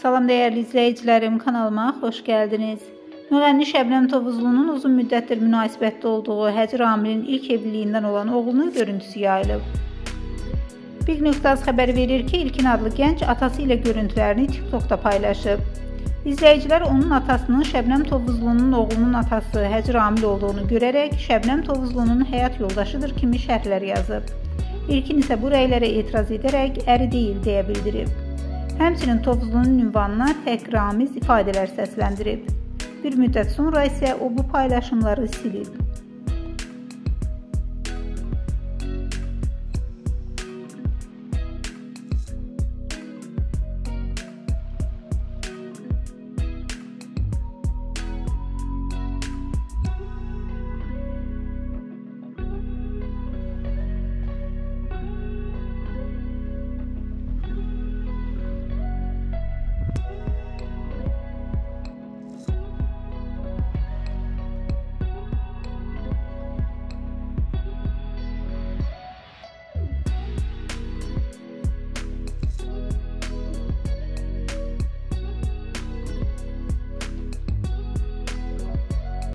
Salam dəyərli izləyicilərim, kanalıma xoş gəldiniz. Müğənni Şəbnəm Tovuzlunun uzun müddətdir münasibətdə olduğu Həcr Amilin ilk evliliyindən olan oğlunun görüntüsü yayılıb. Big News'dan xəbər verir ki, İlkin adlı gənc atası ilə görüntülərini TikTokda paylaşıb. İzləyicilər onun atasının Şəbnəm Tovuzlunun oğlunun atası Həcr Amil olduğunu görərək Şəbnəm Tovuzlunun həyat yoldaşıdır kimi şərhlər yazıb. İlkin isə bu rəylərə etiraz edərək əri deyil deyə bildirib. Həmçinin Tovuzlunun ünvanına təkramiz ifadələr səsləndirib. Bir müddət sonra isə o bu paylaşımları silib.